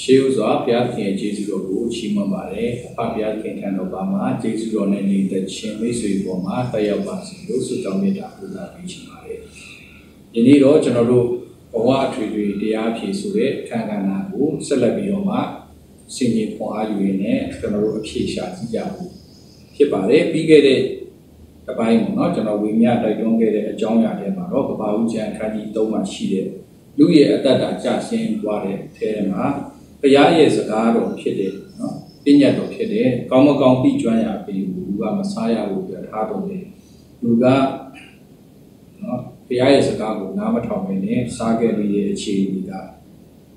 ရှေးဥစွာဘုရားသခင်ရဲ့ကျေးဇူးတော်ကိုချီးမွမ်းပါတယ်အဖဘုရားသခင်ထံတော်ပါမှာကျေးဇူးတော်နဲ့နေတဲ့ရှင်မိတ်ဆွေပေါ်မှာတက်ရောက်ပါစေလို့ဆုတောင်းမြတ်တာပူဇော်ပေးချင်ပါတယ်ယနေ့တော့ကျွန်တော်တို့ဘဝအထွေထွေတရားဖြေဆိုတဲ့အခမ်းကဏ္ဍကိုဆက်လက်ပြီးတော့မှဆင်ခြင်ခွန်အားယူရင်းနဲ့ကျွန်တော်တို့အဖြေရှာကြည့်ကြဖို့ဖြစ်ပါတယ်ပြီးခဲ့တဲ့အပိုင်းပေါ့နော်ကျွန်တော်ဝိညာဉ်တိုက်တွန်းခဲ့တဲ့အကြောင်းအရာတွေမှာတော့ကဘာဦးကျန်ခန်းကြီး၃မှာရှိတဲ့လူရဲ့အတ္တတာကြဆင်းသွားတဲ့အထဲမှာ ဘုရားရဲ့စကားတော်ဖြစ်တဲ့နော်ပညာတော်ဖြစ်တဲ့ကောင်းမကောင်းသိကျွမ်းရပြီလူကမစားရဘူးပြထားတော်တယ်လူကနော်ဘုရားရဲ့စကားကိုနားမထောင်နေနဲ့စားခဲ့ပြီးတဲ့အခြေအနေက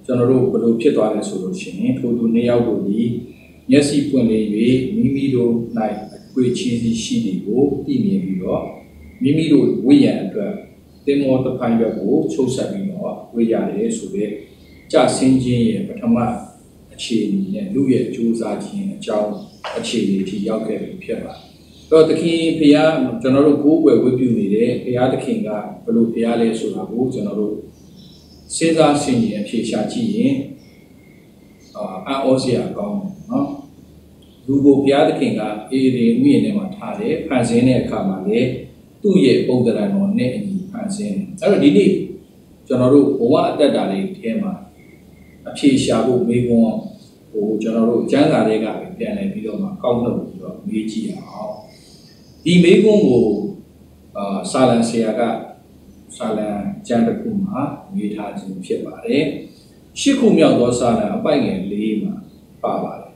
ကျွန်တော်တို့ဘယ်လိုဖြစ်သွားလဲဆိုလို့ရှိရင်ထိုသူနှစ်ယောက်တို့ဒီမျက်စိပွင့်နေ၍မိမိတို့၌အကွေချီးစီရှိနေကိုသိမြင်ပြီးတော့မိမိတို့ဝိညာဉ်အတွက်တင်မောတဖိုင်ရွက်ကိုချုပ်ဆက်ပြီးတော့ဝေရတယ်ဆိုတဲ့ ကြဆင်းခြင်းရဲ့ပထမအခြေအနေနဲ့လူရဲ့ကြိုးစားခြင်းအကြောင်းအခြေအနေထိရောက်ခဲ့ပြီဖြစ်ပါတယ်။တော့သခင်ဖျားကျွန်တော်တို့ကိုးကွယ်ဝတ်ပြုနေတဲ့ဖျားသခင်ကဘယ်လိုဖျားလဲဆိုတာကိုကျွန်တော်တို့စဉ်းစားဆင်ခြင်အဖြေရှာကြည့်ရင်အာအောစရာကောင်းတယ်နော်။လူကိုဘုရားသခင်ကအေးရင်မြင့်နေမှာထားတယ်ဖန်ဆင်းတဲ့အခါမှာလေသူ့ရဲ့ပုံသဏ္ဍာန်တော်နဲ့အညီဖန်ဆင်းတယ်။အဲ့တော့ဒီနေ့ကျွန်တော်တို့ဘဝအတ္တတာလေးထဲမှာ အဖြေရှာဖို့မေးခွန်းဟိုကျွန်တော်တို့ကျမ်းစာတွေကပြန်လည်ပြီးတော့မှကောက်နှုတ်ပြီးတော့မေးကြည့်အောင်ဒီမေးခွန်းကိုအာဆာလန်ဆရာကဆာလန်ကျမ်းတစ်ခုမှာရေးထားခြင်းဖြစ်ပါတယ်ရှစ်ခုမြောက်သောဆာလန်အပိုက်ငယ်၄မှာပါပါတယ်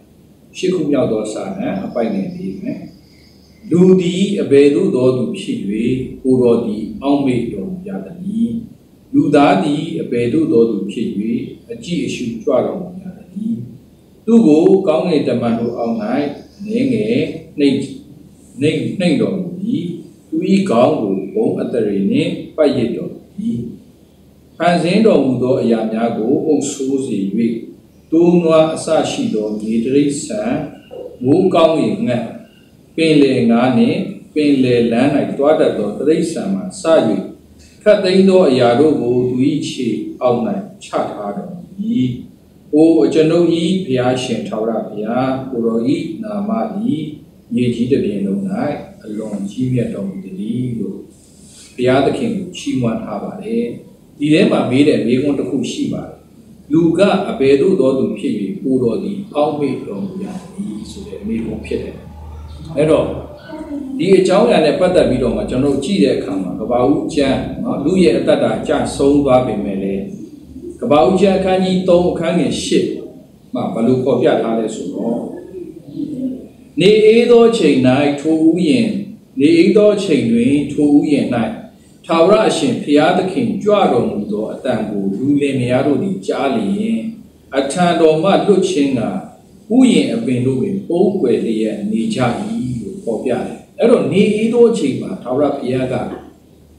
ရှစ်ခုမြောက်သောဆာလန်အပိုက်ငယ်၄မှာလူသည်အဘယ်သို့သောသူဖြစ်၍ကိုတော်သည်အောက်မေ့တော်မူရသည် လူသားသည်အဘယ်သို့သောသူဖြစ်၍အကြည့်အရှုကြွတော်မူရသည်သူကိုကောင်းငယ်တမန်တို့အောက်၌နေငယ်နှိမ့်နှိမ့်နှိမ့်တော်မူသည်သူ၏ကောင်းကိုဘုံအတရေနှင့်ပတ်ရစ်တော်မူသည်ဖန်ဆင်းတော်မူသောအရာများကိုအုပ်ဆိုးစေ၍တိုးနွားအဆရှိသောမြေတရိษံမိုးကောင်း၏ငှက်ပင်လေငါးနှင့်ပင်လေလန်း၌တွားတတ်သောတရိษံမှစ၍ ခတ်သိမ်းသောအရာတို့ကိုသူ၏ခြေအောက်၌ချထားတော်မူ၏။အိုအကျွန်ုပ်၏ဘုရားရှင်ထာဝရဘုရားကိုတော်၏နာမသည်မြေကြီးတစ်ပြင်လုံး၌အလွန်ကြီးမြတ်တော်မူသည်လို့ဘုရားသခင်ကိုချီးမွမ်းထားပါတယ်။ဒီထဲမှာမေးတဲ့မေးခွန်းတစ်ခုရှိပါတယ်။လူကအဘယ်သို့သောသူဖြစ်၍ကိုတော်သည်အောက်မေ့တော်မူရသည်ဆိုတဲ့မေးခွန်းဖြစ်တယ်။အဲ့တော့ ဒီအကြောင်းအရာနဲ့ပတ်သက်ပြီးတော့မှကျွန်တော်ကြည့်တဲ့အခါမှာကဘာဦးကျမ်းနော်လူရဲ့အတ္တတာကြဆုံးသွားပေမဲ့လေကဘာဦးကျမ်းအခန်းကြီး3အခန်းငယ်8မှာဘယ်လိုဖော်ပြထားလဲဆိုတော့နေအေးသောချိန်၌ထိုဦးရင်နေအေးသောချိန်တွင်ထိုဦးရင်၌သာဝရအရှင်ဖျားသခင်ကြွတော်မူသောအတန်ကိုလူလင်များတို့သည်ကြားလျင်အထံတော်မှလွတ်ခြင်းကဥယျင်အပင်တို့တွင်ပုံးကွယ်လျက်နေကြ၏လို့ဖော်ပြတယ် အဲ့တော့နေအေးသောအချိန်မှာထာဝရဘုရားက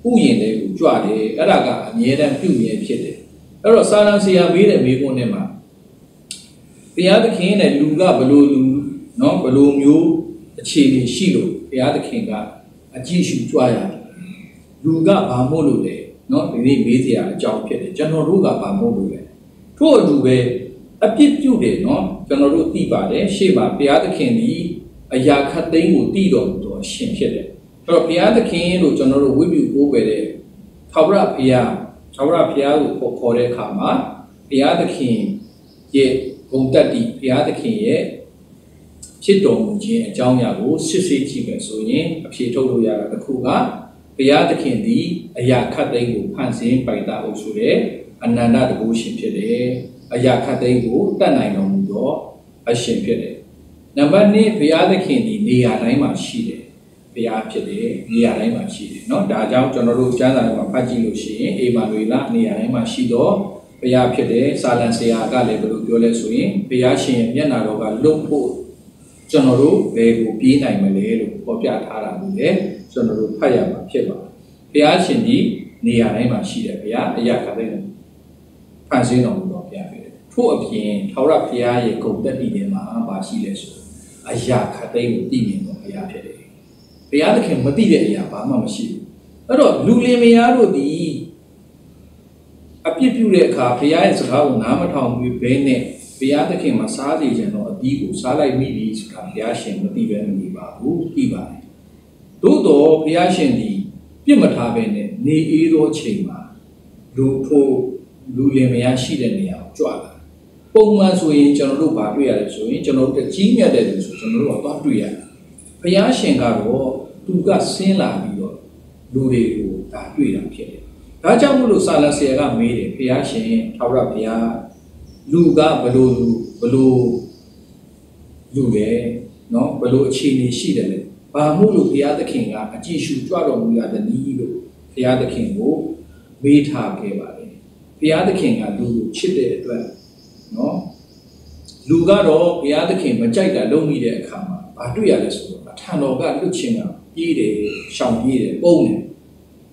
ဥယျင်တွေကိုကြွတယ်အဲ့ဒါကအမြဲတမ်းပြုမြဲဖြစ်တယ်အဲ့တော့စာရန်ဆရာမေးတဲ့မေးခွန်းထဲမှာဘုရားသခင်နဲ့လူကဘလို့လူเนาะဘလို့မျိုးအခြေအနေရှိလို့ဘုရားသခင်ကအကြည့်ရှုကြွရတယ်လူကဘာမို့လို့လဲเนาะဒီနေ့မေးစရာအကြောင်းဖြစ်တယ်ကျွန်တော်တို့ကဘာမို့လို့လဲထို့အတူပဲအပြစ်ပြုတယ်เนาะကျွန်တော်တို့သိပါတယ်ရှေ့မှာဘုရားသခင်ဒီအရာခတ်သိမ်းကိုတည်တော်မူသော အရှင်ဖြစ်တယ်အဲ့တော့ဘုရားသခင်လို့ကျွန်တော်တို့ဝိပုကိုးကွယ်တဲ့ထာဝရဘုရားထာဝရဘုရားကိုခေါ်တဲ့အခါမှာဘုရားသခင်ရဲ့ဂုဏ်တက်တိဘုရားသခင်ရဲ့ဖြစ်တော်မူခြင်းအကြောင်းအရာကိုစစ်ဆေးကြည့်မယ်ဆိုရင်အဖြေထုတ်လို့ရတာတစ်ခုကဘုရားသခင်သည်အရာခတ်သိမ်းကိုဖန်ဆင်းပိုင်တာအုပ်ဆိုတဲ့အနန္တတကုရှင်ဖြစ်တယ်အရာခတ်သိမ်းကိုတတ်နိုင်တော်မူသောအရှင်ဖြစ်တယ်နံပါတ်2ဘုရားသခင်ဒီနေရာတိုင်းမှာရှိတယ် ဘုရားဖြစ်တယ်နေရာတိုင်းမှာရှိတယ်เนาะဒါကြောင့်ကျွန်တော်တို့ကျမ်းစာထဲမှာဖတ်ကြည့်လို့ရှိရင်အေမာနွေလနေရာတိုင်းမှာရှိတော့ဘုရားဖြစ်တယ်စာလံဆရာကလည်းဘယ်လိုပြောလဲဆိုရင်ဘုရားရှင်ရဲ့မျက်နာတော်ကလွတ်ဖို့ကျွန်တော်တို့ဘယ်ကိုပြေးနိုင်မလဲလို့ပေါ်ပြထားတာမျိုးလေကျွန်တော်တို့ဖတ်ရမှာဖြစ်ပါတယ်ဘုရားရှင်ဒီနေရာတိုင်းမှာရှိတယ်ဘုရားအရာခတဲ့ဖန်ဆင်းတော်မူတော်ဘုရားဖြစ်တယ်ထို့အပြင်ထာဝရဘုရားရဲ့ဂုဏ်တက်တည်ထဲမှာပါရှိလဲဆိုအရာခတဲ့ကိုတည်မြင်တော်ဘုရားဖြစ်တယ် ဘုရားသခင်မသိတဲ့အရာဘာမှမရှိဘူးအဲ့တော့လူလင်မယားတို့ဒီအပြစ်ပြုတဲ့အခါဘုရားရဲ့စကားကိုနားမထောင်ပြီးဘဲနဲ့ဘဘုရားသခင်မှာစားစီခြင်းတော့အပြီးကိုစားလိုက်မိပြီဆိုတာဘုရားရှင်မသိပဲမနေပါဘူးသိပါတယ်သို့တော့ဘုရားရှင်ဒီပြစ်မထားပဲနဲ့နေအေးသောချိန်မှာလူထိုးလူလင်မယားရှိတဲ့နေရာကိုကြွလာပုံမှန်ဆိုရင်ကျွန်တော်တို့ဘာတွေ့ရလဲဆိုရင်ကျွန်တော်တို့ကြီးမြတ်တဲ့လူဆိုကျွန်တော်တို့ကသွားတွေ့ရတယ်ဘုရားရှင်ကတော့ သူကဆင်းလာပြီးတော့လူတွေကိုဒါတွေ့တာဖြစ်တယ်။ဒါကြောင့်မို့လို့ဆာလဆရာကမေးတယ်ဖះရှင်ထာဝရဘုရားလူကဘလို့ဘလို့လူလေနော်ဘလို့အခြေအနေရှိတယ်လေ။ဘာမို့လို့ဘုရားသခင်ကအကြည့်ရှုကြွတော်မူရသည်နည်းလို့ဘုရားသခင်ကိုမေးထားခဲ့ပါတယ်။ဘုရားသခင်ကလူကိုချစ်တဲ့အတွက်နော်လူကတော့ဘုရားသခင်မကြိုက်တာလုပ်မိတဲ့အခါမှာ ဘာတွေ့ရလဲဆိုတော့အထံတော်ကလွတ်ခြင်းကပြေးတယ်ရှောင်ပြေးတယ်ပုံတယ်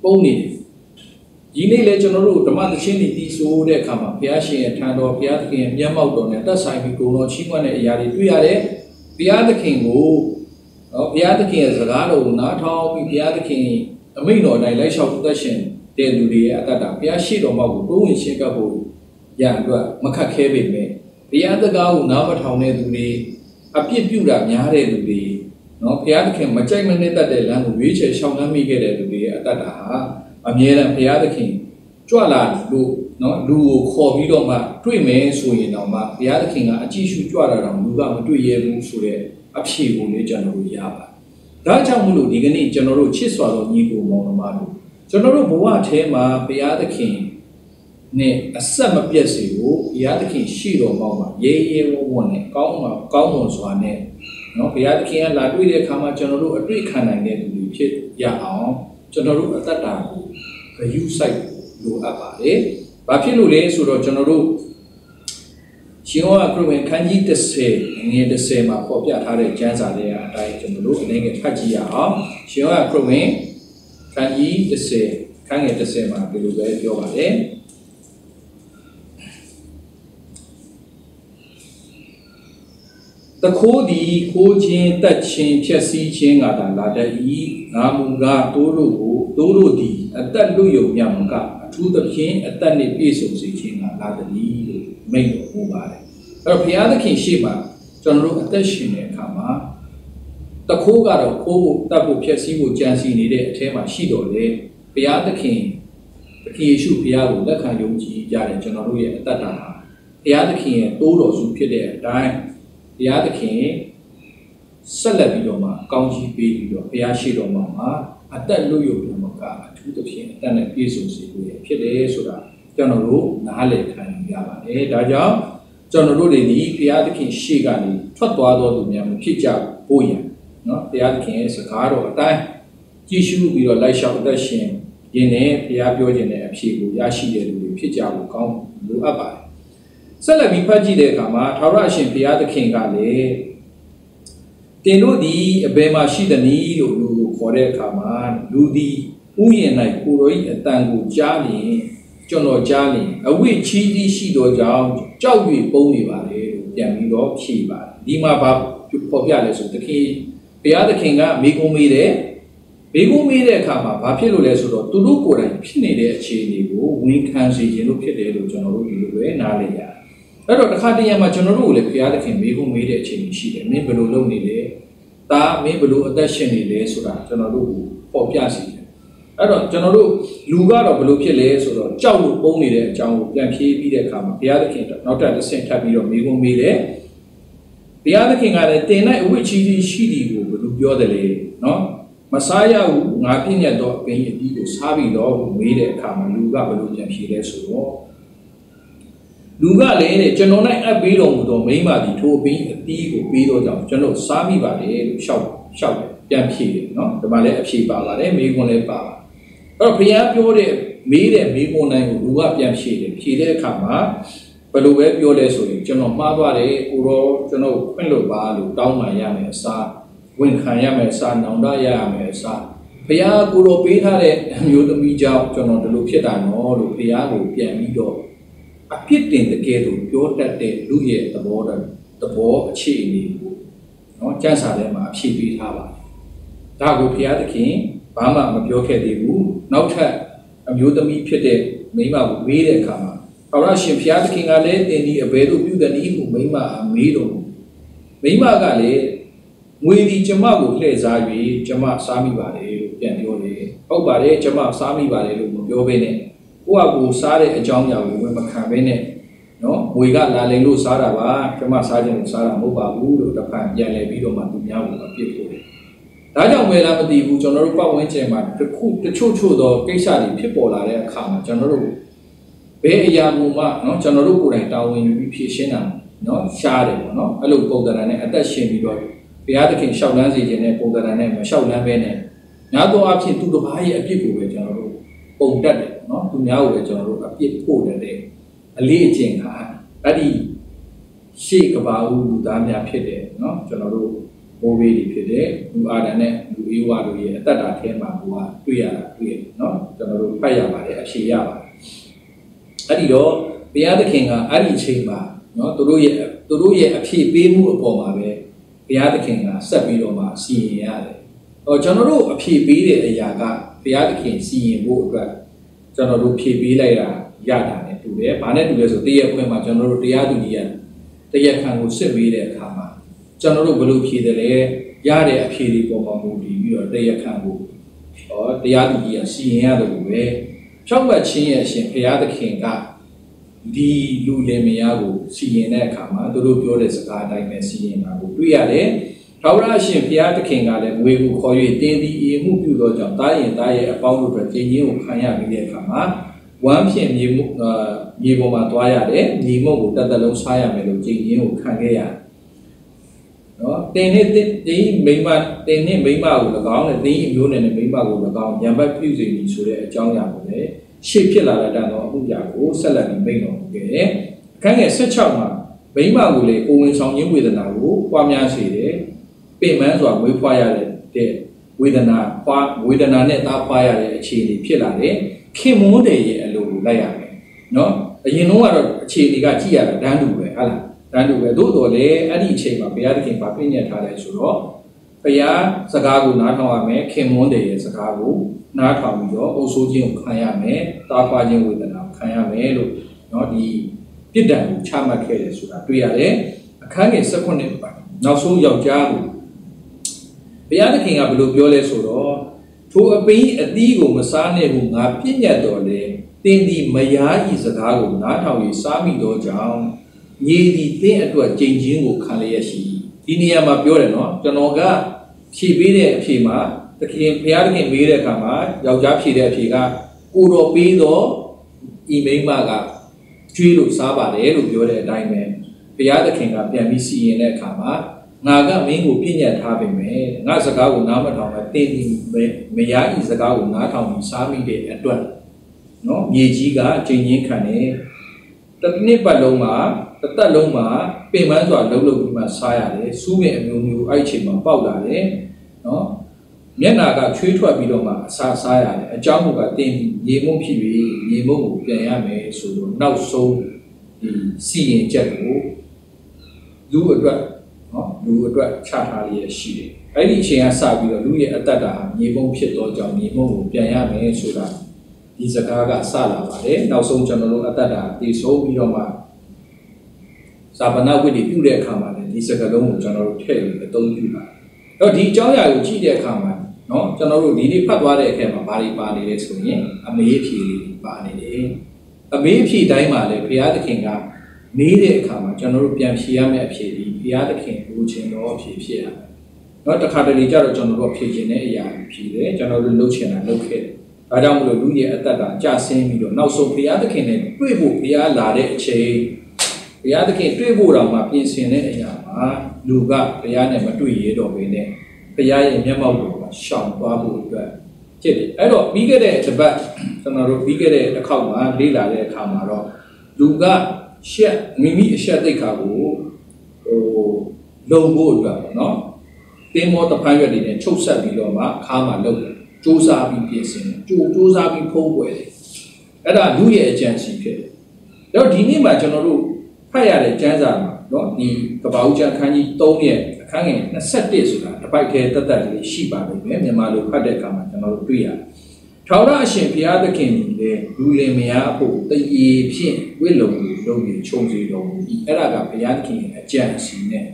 ပုံနေတယ်ဒီနေ့လည်းကျွန်တော်တို့ဓမ္မသချင်းတွေတီးဆိုတဲ့အခါမှာဘုရားရှင်ရဲ့ထံတော်ဘုရားသခင်ရဲ့မျက်မှောက်တော်နဲ့သက်ဆိုင်ပြီးကိုယ်တော်ချီးမွမ်းတဲ့အရာတွေတွေ့ရတယ်ဘုရားသခင်ကိုနော်ဘုရားသခင်ရဲ့စကားတော်ကိုနားထောင်ပြီးဘုရားသခင်အမိန့်တော်တိုင်းလိုက်လျှောက်သက်ရှင်တဲ့လူတွေရဲ့အတ္တတာဘုရားရှိတော်မှာကိုတိုးဝင်ရှင်းကပ်ဖို့ရအတွက်မခက်ခဲပေမဲ့ဘုရားသခင်ကိုနားမထောင်တဲ့သူတွေ အပြစ်ပြုတာများတဲ့လူတွေနော်ဘုရားသခင်မကြိုက်မနစ်တတ်တဲ့လမ်းကိုရွေးချယ်ရှောင်လန်းမိခဲ့တဲ့လူတွေရဲ့အတ္တတာဟာအမြဲတမ်းဘုရားသခင်ကြွလာလို့နော်လူကိုခေါ်ပြီးတော့မှတွေ့မယ်ဆိုရင်တော့မှဘုရားသခင်ကအကြည့်ရှုကြွလာတော့လူကမတွေ့ရဘူးဆိုတဲ့အဖြေကိုလည်းကျွန်တော်တို့ရပါတယ်။ဒါကြောင့်မလို့ဒီကနေ့ကျွန်တော်တို့ချစ်စွာသောညီကိုမောင်နှမတို့ကျွန်တော်တို့ဘဝထဲမှာဘုရားသခင် နဲ့အဆက်မပြတ်စေကိုဘုရားသခင်ရှိတော်မောင်းမှာရဲရဲဝံ့ဝံ့နဲ့ကောင်းမှာကောင်းမွန်စွာနဲ့နော်ဘုရားသခင်ကလာတွေ့တဲ့အခါမှာကျွန်တော်တို့အတွေ့ခံနိုင်တဲ့လူတွေဖြစ်ရအောင်ကျွန်တော်တို့အသက်တာကိုဂရုစိုက်လိုအပ်ပါတယ်။ဘာဖြစ်လို့လဲဆိုတော့ကျွန်တော်တို့ရှင်ဟောခရစ်ဝင်ခန်းကြီး30ငွေ30မှာပေါ်ပြထားတဲ့ကျမ်းစာတွေအတိုင်းကျွန်တော်တို့အနေနဲ့ဖတ်ကြည့်ရအောင်။ရှင်ဟောခရစ်ဝင်ခန်းကြီး30ခန်းငယ်30မှာဒီလိုပဲပြောပါတယ်။ တခိုးသည်ခိုးခြင်းတက်ခြင်းဖြက်စီးခြင်းကသာလာတတ်၏ငါမူကားတိုးတို့ကိုတိုးတို့သည်အသက်လွတ်ယုံမြမကအထူးသဖြင့်အသက်နှင့်ပြည့်စုံစေခြင်းကလာတည်းလို့မိန့်တော်မူပါတယ်အဲ့တော့ဘုရားသခင်ရှေ့မှာကျွန်တော်တို့အသက်ရှင်တဲ့အခါမှာတခိုးကတော့ခိုးဖို့တတ်ဖို့ဖြက်စီးဖို့ကြံစီနေတဲ့အထဲမှာရှိတော်လေဘုရားသခင်သခင်ယေရှုဘုရားကိုလက်ခံယုံကြည်ကြတဲ့ကျွန်တော်တို့ရဲ့အသက်တာမှာဘုရားသခင်ရဲ့တိုးတော်စုဖြစ်တဲ့အတိုင်း ဘုရားသခင်ဆက်လက်ပြီးတော့မှကောင်းချီးပေးပြီးတော့ဘုရားရှိတော်မှာမှာအသက်လွတ်ရုံနဲ့မကအထူးသဖြင့်အသက်နဲ့ပြည့်စုံစေဖို့ရဖြစ်တယ်ဆိုတာကျွန်တော်တို့နားလည်ခံရပါတယ်။ဒါကြောင့်ကျွန်တော်တို့တွေဒီဘုရားသခင်ရှေ့ကနေထွက်သွားတော်သူများမဖြစ်ကြဖို့ရနော်ဘုရားသခင်ရဲ့စကားတော်အတိုင်းကြည်ရှုပြီးတော့လိုက်လျှောက်အသက်ရှင်ရင်းနဲ့ဘုရားပြောခြင်းတဲ့အဖြေကိုရရှိတဲ့လူတွေဖြစ်ကြဖို့ကောင်းလိုအပ်ပါတယ်။ ဆက်လက်ပြီးဖတ်ကြည့်တဲ့အခါမှာထာဝရအရှင်ဘုရားသခင်ကလည်းတင်တို့သည်အဘယ်မှာရှိသနည်းလို့လူကိုခေါ်တဲ့အခါမှာလူသည်ဥယျာဉ်၌ကိုရောဤအတန်ကိုကြားလျင်ကျွန်တော်ကြားလျင်အဝိချီးသည်ရှိသောကြောင့်ကြောက်၍ပုံနေပါလေလို့ပြန်ပြီးတော့ဖြေပါတယ်ဒီမှာဘာပေါ်ပြလဲဆိုတခင်ဘုရားသခင်ကမိကုံးမေးတယ်မိကုံးမေးတဲ့အခါမှာဘာဖြစ်လို့လဲဆိုတော့သူတို့ကိုယ်တိုင်ဖြစ်နေတဲ့အခြေအနေကိုဝန်ခံစေခြင်းလို့ဖြစ်တယ်လို့ကျွန်တော်တို့ဒီလိုပဲနားလည်ရတယ် အဲ့တော့တစ်ခါတည်းမှာကျွန်တော်တို့ကိုလည်းဘုရားသခင်မေးဖို့မေးတဲ့အချိန်ရှိတယ်မင်းဘယ်လိုလုပ်နေလဲဒါမင်းဘယ်လိုအသက်ရှင်နေလဲဆိုတာကျွန်တော်တို့ကိုပေါ်ပြစီတယ်အဲ့တော့ကျွန်တော်တို့လူကတော့ဘယ်လိုဖြစ်လဲဆိုတော့ကြောက်လို့ပုံနေတဲ့အကြောင်းကိုပြန်ဖြေပြီးတဲ့အခါမှာဘုရားသခင်နောက်ထပ်တစ်ဆင့်ထပ်ပြီးတော့မေးဖို့မေးတယ်ဘုရားသခင်ကလည်းတင်၌အဝိချီတီရှိသည်ကိုဘယ်လိုပြောတယ်လဲနော်မစားရဘူးငါပြည့်ညတ်တော့အပင်အပြီးကိုစားပြီးတော့မေးတဲ့အခါမှာလူကဘယ်လိုပြန်ဖြေလဲဆိုတော့ လူကလည်းတဲ့ကျွန်တော်၌အပ်ပေးတော်မူသောမိမသည်ထိုအပင်အသီးကိုပေးတော့ကြောင့်ကျွန်တော်စားမိပါတယ်လို့ရှောက်ရှောက်တယ်ပြန်ဖြေတယ်နော်ဒီမှာလည်းအဖြေပါပါတယ်မိကွန်းလည်းပါပါအဲ့တော့ဘုရားပြောတဲ့မေးတဲ့မိကွန်းတိုင်းကိုလူကပြန်ဖြေတယ်ဖြေတဲ့အခါမှာဘယ်လိုပဲပြောလဲဆိုရင်ကျွန်တော်မှားသွားတယ်ကိုရောကျွန်တော်ခွင့်လို့ပါလို့တောင်းပန်ရမယ်အစားဝန်ခံရမယ်အစားနောင်တရရမယ်အစားဘုရားကိုရောပေးထားတဲ့အမျိုးသမီးကြောင့်ကျွန်တော်ဒီလိုဖြစ်တာနော်လို့ဘုရားကိုပြန်ပြီးတော့ အဖြစ်တင်တကယ်လို့ပြောတတ်တဲ့လူရဲ့သဘောတသဘောအခြေအနေကိုနော်ကျမ်းစာထဲမှာအဖြေပေးထားပါတယ်။ဒါကိုဘုရားသခင်ဘာမှမပြောခဲ့သေးဘူး။နောက်ထပ်အမျိုးသမီးဖြစ်တဲ့မိမကိုမေးတဲ့အခါမှာဘာလို့ရှင်ဘုရားသခင်ကလည်းတင်ဒီအဘယ်သို့ပြုသည်နည်းဟုမိမအမေးတော်မိမကလည်းငွေဒီကျမကိုလှည့်စား၍ကျမစားမိပါတယ်လို့ပြန်ပြောတယ်။ဟုတ်ပါတယ်ကျမစားမိပါတယ်လို့မပြောဘဲနဲ့ ကိုယ့်အကူစားတဲ့အကြောင်းအရာကိုဝင်မခံဘဲနဲ့နော်ငွေကလာလိန်လို့စားတာပါကျမစားခြင်းကိုစားတာမဟုတ်ပါဘူးလို့တစ်ဖန်ပြန်လဲပြီးတော့မှသူများကိုအပြစ်ဖို့တယ်။ဒါကြောင့်ဝယ်လာမသိဘူးကျွန်တော်တို့ပတ်ဝန်းကျင်မှာတစ်ခုတချို့ချို့သောကိစ္စတွေဖြစ်ပေါ်လာတဲ့အခါမှာကျွန်တော်တို့ဘယ်အရာမှမနော်ကျွန်တော်တို့ကိုယ်တိုင်တာဝန်ယူပြီးဖြည့်ရှင်းတာနော်ရှားတယ်ပေါ့နော်အဲ့လိုပုံသဏ္ဍာန်နဲ့အသက်ရှင်ပြီးတော့ဘုရားသခင်လျှောက်လန်းစေခြင်းနဲ့ပုံသဏ္ဍာန်နဲ့မလျှောက်လန်းဘဲနဲ့များသောအားဖြင့်သူတစ်ပါးရဲ့အပြစ်ကိုပဲကျွန်တော်တို့ပုံတတ်တယ် နော်သူများကိုပဲကျွန်တော်တို့အပြစ်ဖို့တယ်အလေးအကျင့်ကအဲ့ဒီရှေ့ကဘာဦးလူသားများဖြစ်တယ်နော်ကျွန်တော်တို့မိုးဘေးတွေဖြစ်တယ်လူအာဒန်နဲ့လူအေးဝါတို့ရဲ့အသက်တာထဲမှာကိုကတွေ့ရတာတွေ့ရနော်ကျွန်တော်တို့ဖတ်ရပါတယ်အဖြေရပါတယ်အဲ့ဒီတော့ဘုရားသခင်ကအဲ့ဒီအချိန်မှာနော်သူတို့ရဲ့သူတို့ရဲ့အဖြေပေးမှုအပေါ်မှာပဲဘုရားသခင်ကဆက်ပြီးတော့မှစီရင်ရတယ်။ဟောကျွန်တော်တို့အဖြေပေးတဲ့အရာကဘုရားသခင်စီရင်ဖို့အတွက် ကျွန်တော်တို့ဖြေပေးလိုက်တာရတာနဲ့တူတယ်။ဘာနဲ့တူလဲဆိုတရားခွင့်မှာကျွန်တော်တို့တရားသူကြီးကတရားခံကိုစစ်ပေးတဲ့အခါမှာကျွန်တော်တို့ဘယ်လိုဖြေတယ်လဲရတဲ့အဖြေတွေပေါ်မှာမူတည်ပြီးတော့တရားခံကိုဟောတရားသူကြီးကစီရင်ရတယ်လို့ပဲဖြောက်ပတ်ခြင်းရဲ့အရှင်ဘုရားသခင်ကဒီလူလင်မယားကိုစီရင်တဲ့အခါမှာသူတို့ပြောတဲ့စကားအတိုင်းပဲစီရင်တာကိုတွေ့ရတယ်။ ထာဝရရှင်ဘုရားသခင်ကလည်းငွေကိုခေါ်၍တင်းသည်အေမှုပြုသောကြောင့်တားရင်တားရဲ့အပေါင်းတို့အတွက်ကျင်းချင်းကိုခံရပြီးတဲ့အခါမှာဝမ်းဖြင့်မြေမှုမြေပေါ်မှာသွားရတယ်။မြေမုတ်ကိုတသက်လုံးစားရမယ်လို့ကျင်းချင်းကိုခံခဲ့ရတယ်။နော်တင်နဲ့တင်းမိမတင်နဲ့မိမကို၎င်းနဲ့တင်းအမျိုးနဲ့မိမကို၎င်းရံပတ်ပြုစေပြီဆိုတဲ့အကြောင်းအရာကိုလည်းရှေ့ဖြစ်လာတဲ့တန်တော်အမှုရာကိုဆက်လက်ပြီးမိန့်တော်မူခဲ့တယ်။အခန်းငယ်16မှာဗိမာကိုလေကိုဝင်ဆောင်ခြင်းဝေဒနာကိုပွားများစေတယ်။ ပင်မန်းစွာဝေးဖွားရတဲ့ဝေဒနာဖွားဝေဒနာနဲ့သားဖွားရတဲ့အခြေအနေဖြစ်လာတယ်။ခင်မွန်းတယ်ရဲ့အလိုကိုလိုက်ရမယ်။နော်အရင်တော့ကတော့အခြေအနေကကြည့်ရတာဒန်းတူပဲဟုတ်လား။ဒန်းတူပဲသို့တော်လည်းအဲ့ဒီအချိန်မှာဘုရားသခင်ဗာပြည့်ညတ်ထားတယ်ဆိုတော့ဘုရားစကားကိုနားထောင်ရမယ်ခင်မွန်းတယ်ရဲ့စကားကိုနားထောင်ပြီးတော့အုပ်ဆိုးခြင်းကိုခံရမယ်တာဖာခြင်းဝေဒနာကိုခံရမယ်လို့เนาะဒီပြစ်ဒဏ်ကိုချမှတ်ခဲ့တယ်ဆိုတာတွေ့ရတယ်အခန်းငယ်16ပါနောက်ဆုံးယောက်ျားကို ဘုရားသခင်ကဘယ်လိုပြောလဲဆိုတော့ထိုအပိအသီးကိုမစားနဲ့ဘူးငါပြည့်ညတ်တော်လေတင်းဒီမယားဤစကားကိုနားထောင်ပြီးစားမိသောကြောင့်ညီဒီတင်းအတွက်ကြင်ချင်းကိုခံလျက်ရှိဒီနေရာမှာပြောတယ်နော်ကျွန်တော်ကဖြည့်ပေးတဲ့အဖြေမှာတခင်ဘုရားသခင်မေးတဲ့အခါမှာယောက်ျားဖြေတဲ့အဖြေကကိုတော်ပေးသောဤမိန်းမကကျွေးလို့စားပါတယ်လို့ပြောတဲ့အတိုင်းပဲဘုရားသခင်ကပြန်ပြီးစီရင်တဲ့အခါမှာ ငါကမင်းကိုပြည့်ညတ်ထားပေမဲ့ငါစကားကိုနားမထောင်ပဲတင်းဒီမယားဤစကားကိုနားထောင်ပြီးစားမိတဲ့အတွက်နော်မြေကြီးကချိန်ချင်းခံတယ်တနှစ်ပတ်လုံးမှာတသက်လုံးမှာပင်ပန်းစွာလှုပ်လှုပ်ပြီးမှစားရတယ်စူးမြအမျိုးမျိုးအဲ့ချိန်မှာပေါက်လာတယ်နော်မျက်နာကချွေးထွက်ပြီးတော့မှအစာစားရတယ်အကြောင်းကတင်းရေမုံဖြစ်ပြီးရေမုံကိုပြန်ရမယ်ဆိုတော့နောက်ဆုံးဒီစီရင်ချက်ကိုလူအတွက်နော် လူအတွက်ချထားလျက်ရှိတယ်။အဲ့ဒီအချိန်ကစပြီးတော့လူရဲ့အတ္တတာမြေပုံဖြစ်တော့ကြောင့်မြေပုံကိုပြန်ရမယ်ဆိုတာဒီစကားကစလာပါတယ်။နောက်ဆုံးကျွန်တော်တို့အတ္တတာတည်ဆုံးပြီးတော့မှသာပနာဝိတ္တိပြုတဲ့အခါမှာလည်းဒီစကားလုံးကိုကျွန်တော်တို့ထည့်ပြီးအသုံးပြုတာ။အဲ့တော့ဒီအကြောင်းအရာကိုကြည့်တဲ့အခါမှာနော်ကျွန်တော်တို့ဒီနေ့ဖတ်သွားတဲ့အခါမှာဘာတွေပါနေလဲဆိုရင်အမေးဖြေလေးပါနေတယ်။အမေးဖြေတိုင်းမှာလည်းဘုရားသခင်ကမေးတဲ့အခါမှာကျွန်တော်တို့ပြန်ဖြေရမယ့်အဖြေဒီ ဘုရားသခင်လိုချင်တော့ဖြည့်ဖြစ်ရတယ်။နော်တခါတလေကြတော့ကျွန်တော်တို့ဖြည့်ချင်တဲ့အရာဖြည့်တယ်ကျွန်တော်တို့လုပ်ချင်တာလုပ်ခဲ့တယ်။ဒါကြောင့်မလို့လူရဲ့အသက်တာကြဆင်းပြီးတော့နောက်ဆုံးဘုရားသခင်နဲ့တွေ့ဖို့ဘုရားလာတဲ့အချိန်ဘုရားသခင်တွေ့ဖို့တော့မှပြင်ဆင်တဲ့အရာမှာလူကဘုရားနဲ့မတွေ့ရတော့ဘဲနဲ့ဘုရားရဲ့မျက်မှောက်ကိုရှောင်သွားဖို့အတွက်ဖြစ်တယ်အဲ့တော့ပြီးခဲ့တဲ့တစ်ပတ်ကျွန်တော်တို့ပြီးခဲ့တဲ့တစ်ခေါက်မှာလေ့လာတဲ့အခါမှာတော့လူကရှက်မိမိအရှက်သိက္ခာကို ဟိုလုံဖို့အတွက်ပေါ့နော်တင်းမောတဖန်ရွက်တွေနဲ့ချုပ်ဆက်ပြီးတော့မှခါမှာလုံစူးစမ်းပြီးပြင်ဆင်တယ်ကြိုစူးစမ်းပြီးဖုံးကွယ်တယ်အဲ့ဒါလူရဲ့အကြံစီဖြစ်တယ်အဲ့တော့ဒီနေ့မှာကျွန်တော်တို့ဖတ်ရတဲ့ကျမ်းစာမှာเนาะဒီကပ္ပဦးကျမ်းခန်းကြီး3ရဲ့အခန်းငယ်21ဆိုတာတစ်ပိုက်ခဲတက်တက်လေးရှိပါလိမ့်မယ်မြန်မာလိုဖတ်တဲ့အခါမှာကျွန်တော်တို့တွေ့ရတယ် ထာဝရအရှင်ဘုရားသခင်ဒီလေလူလင်မယားဖို့တရေဖြင့်ဝိလုံကိုလုပ်ပြီးခြုံစီတော်မူ၏အဲ့ဒါကဘုရားသခင်ရဲ့အကြံအစီနဲ့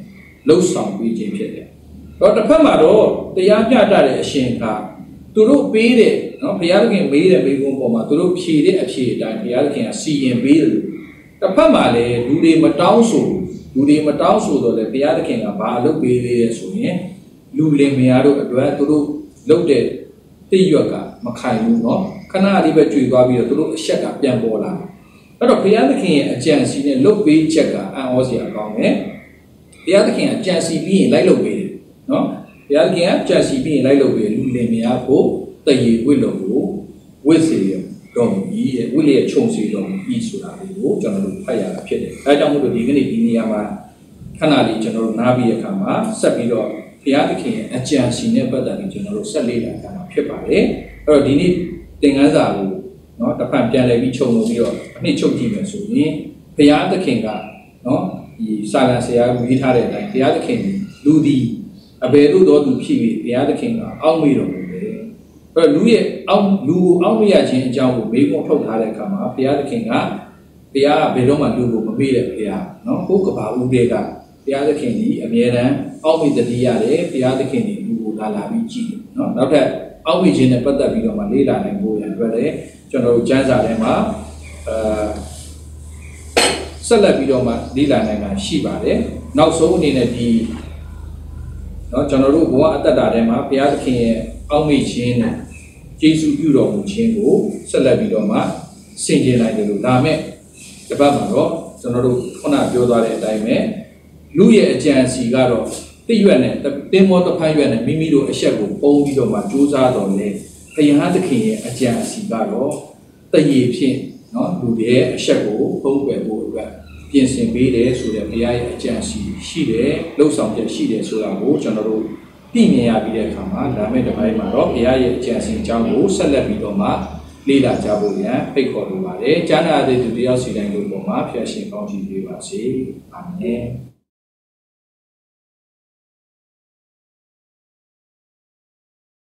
လှုပ်ဆောင်ပေးခြင်းဖြစ်တယ်တော့တစ်ဖက်မှာတော့တရားပြတတ်တဲ့အရှင်ကသူတို့ပေးတဲ့နော်ဘုရားသခင်မေးတဲ့မေးခွန်းပေါ်မှာသူတို့ဖြေတဲ့အဖြေအတိုင်းဘုရားသခင်ကစီရင်ပေးတယ်တစ်ဖက်မှာလည်းလူတွေမတောင်းဆိုလူတွေမတောင်းဆိုတော့လေဘုရားသခင်ကဘာလုပ်ပေးလဲဆိုရင်လူလင်မယားတို့အတွက်သူတို့လုပ်တဲ့ တိရွက်ကမခိုင်ဘူးเนาะခဏလေးပဲကြွေသွားပြီးတော့သူတို့အရှက်ကပြန်ပေါ်လာအဲ့တော့ဘုရားသခင်ရဲ့အကြံစီနဲ့လုပ်ပေးချက်ကအာဩစရာကောင်းတယ်ဘုရားသခင်ကကြံစီပြီးရင်လိုက်လုပ်ပေးတယ်เนาะဘုရားသခင်ကကြံစီပြီးရင်လိုက်လုပ်ပေးလူလင်မယားကိုတည်ရဝိလို့ကိုဝိစေတော်မူ၏တဲ့ဝိလျက်ခြုံစီတော်မူ၏ဆိုတာလေးကိုကျွန်တော်တို့ဖတ်ရတာဖြစ်တယ်အဲဒါကြောင့်မို့လို့ဒီကနေ့ဒီနေရာမှာခဏလေးကျွန်တော်တို့နားပြီးတဲ့အခါမှာဆက်ပြီးတော့ဘုရားသခင်ရဲ့အကြံစီနဲ့ပတ်သက်ပြီးကျွန်တော်တို့ဆက်လေ့လာကြမှာ ဖြစ်ပါတယ်အဲ့တော့ဒီနေ့သင်ခန်းစာကိုနော်တစ်ဖန်ပြန်လည်ပြီးခြုံလို့ပြီးတော့အနှစ်ချုပ်ကြည့်မယ်ဆိုရင်ဘုရားသခင်ကနော်ဒီစာလံဆရာရေးထားတဲ့အတိုင်းဘုရားသခင်လူသည်အဘယ်သို့သောသူဖြစ်၍ဘုရားသခင်ကအောက်မေ့တော်မူတယ်အဲ့တော့လူရဲ့အောက်လူကိုအောက်မေ့ရခြင်းအကြောင်းကိုမေးခွန်းထုတ်ထားတဲ့အခါမှာဘုရားသခင်ကဘုရားကဘယ်တော့မှလူကိုမမေ့တဲ့ဘုရားနော်ဟုတ်ကဘာဦးတဲ့ကဘုရားသခင်ကြီးအမြဲတမ်းအောက်မေ့တတိရတယ်ဘုရားသခင်ကြီးလူကိုလာလာပြီးကြည့်တယ်နော်နောက်ထပ် အောက်မေ့ခြင်းနဲ့ပတ်သက်ပြီးတော့မှလေ့လာနိုင်ဖို့ရအတွက်လည်းကျွန်တော်တို့ကျမ်းစာထဲမှာအာဆက်လက်ပြီးတော့မှလေ့လာနိုင်တာရှိပါတယ်နောက်ဆုံးအနေနဲ့ဒီเนาะကျွန်တော်တို့ဘဝအတ္တတာထဲမှာဘုရားသခင်ရဲ့အောက်မေ့ခြင်းနဲ့ကျေးဇူးပြုတော်မူခြင်းကိုဆက်လက်ပြီးတော့မှဆင်ခြင်နိုင်တယ်လို့ဒါမဲ့တပတ်မှာတော့ကျွန်တော်တို့ခုနပြောသွားတဲ့အတိုင်းပဲလူရဲ့အကြံစီကတော့ တစ်ရွက်နဲ့တင်းမောတစ်ဖက်ရွက်နဲ့မိမိတို့အဆက်ကိုပုံပြီးတော့မှစူးစမ်းတော်လဲဘုရားသခင်ရဲ့အကြံအစီကတော့တရေဖြင့်နော်လူတွေရဲ့အဆက်ကိုပုံကွယ်ဖို့အတွက်ပြင်ဆင်ပေးတယ်ဆိုတဲ့ဘုရားရဲ့အကြံအစီရှိတယ်လှုပ်ဆောင်ချက်ရှိတယ်ဆိုတာကိုကျွန်တော်တို့သိမြင်ရပြီးတဲ့အခါမှာဒါမဲ့တစ်ပိုင်းမှာတော့ဘုရားရဲ့အကြံစီအကြောင်းကိုဆက်လက်ပြီးတော့မှလေ့လာကြဖို့ရန်ဖိတ်ခေါ်လိုပါတယ်။ကျမ်းစာအသေးသူတယောက်စီတိုင်းလိုပုံမှာဖျက်ရှင်ကောင်းချီးပေးပါစေ။အာမင်။